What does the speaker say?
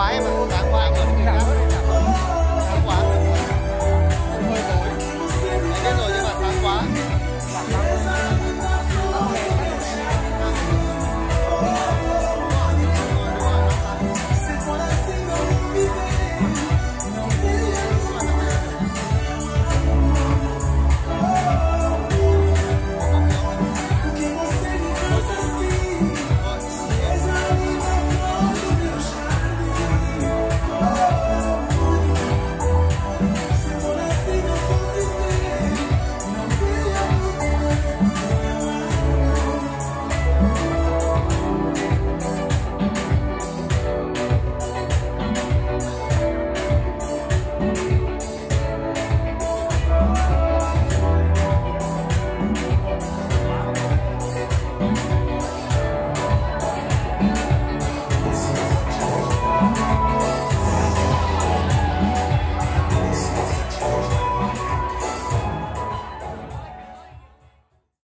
quá em mà cô đáng quá ảnh người khác